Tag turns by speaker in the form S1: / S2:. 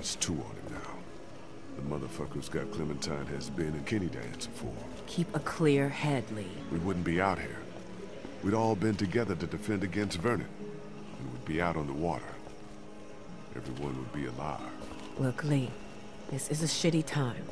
S1: That's two on him now. The motherfucker's got Clementine has been and Kenny to answer for.
S2: Keep a clear head, Lee.
S1: We wouldn't be out here. We'd all been together to defend against Vernon. And We would be out on the water. Everyone would be alive.
S2: Look, Lee, this is a shitty time.